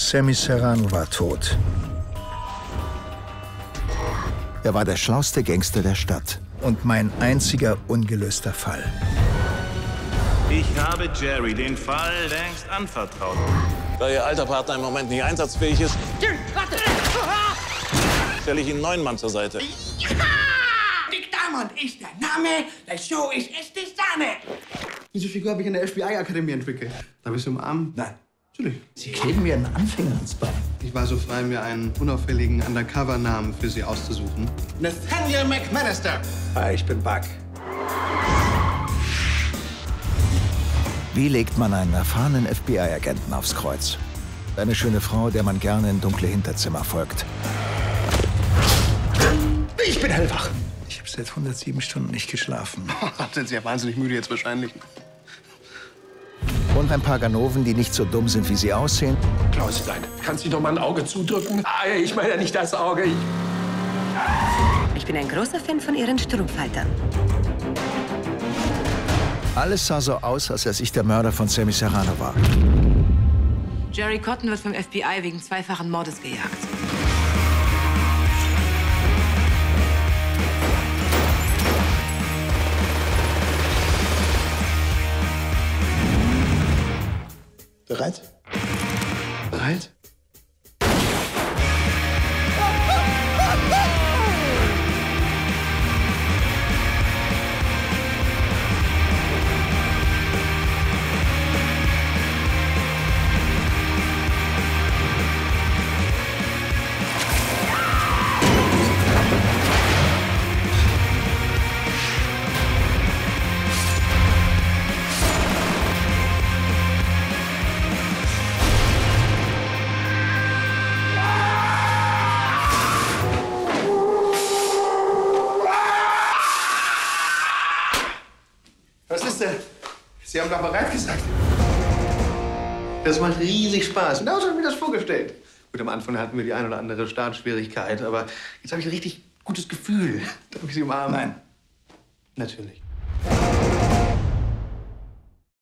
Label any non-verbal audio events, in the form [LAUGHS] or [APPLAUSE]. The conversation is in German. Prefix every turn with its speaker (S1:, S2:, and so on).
S1: Sammy Serrano war tot.
S2: Er war der schlauste Gangster der Stadt.
S1: Und mein einziger ungelöster Fall.
S3: Ich habe Jerry den Fall längst anvertraut.
S4: Da Ihr alter Partner im Moment nicht einsatzfähig ist,
S5: Jerry, warte!
S4: stelle ich Ihnen einen neuen Mann zur Seite.
S5: Ja! Dick Diamond ist der Name, der Show ist es die Sahne.
S6: Diese Figur habe ich in der FBI-Akademie entwickelt. Darf ich sie umarmen?
S1: Nein.
S6: Natürlich.
S1: Sie kleben mir einen Anfänger ans Bein.
S6: Ich war so frei, mir einen unauffälligen Undercover-Namen für sie auszusuchen.
S5: Nathaniel McMannister.
S1: Ah, ich bin Buck.
S2: Wie legt man einen erfahrenen FBI-Agenten aufs Kreuz? Eine schöne Frau, der man gerne in dunkle Hinterzimmer folgt.
S1: Ich bin hellwach. Ich habe seit 107 Stunden nicht geschlafen. [LAUGHS]
S6: Sind Sie ja wahnsinnig müde jetzt wahrscheinlich.
S2: Und ein paar Ganoven, die nicht so dumm sind, wie sie aussehen.
S7: Klauslein, kannst du doch mal ein Auge zudrücken? Ah, ich meine ja nicht das Auge. Ich
S8: Ich bin ein großer Fan von Ihren Strumpfhaltern.
S2: Alles sah so aus, als er sich der Mörder von Sammy Serrano war.
S8: Jerry Cotton wird vom FBI wegen zweifachen Mordes gejagt.
S1: Bereit?
S6: Bereit? Denn? Sie haben doch bereit gesagt. Das macht riesig Spaß. Genauso habe ich mir das vorgestellt. Gut, am Anfang hatten wir die ein oder andere Startschwierigkeit, aber jetzt habe ich ein richtig gutes Gefühl. [LAUGHS] Darf ich Sie umarmen?
S1: Nein.
S6: Natürlich.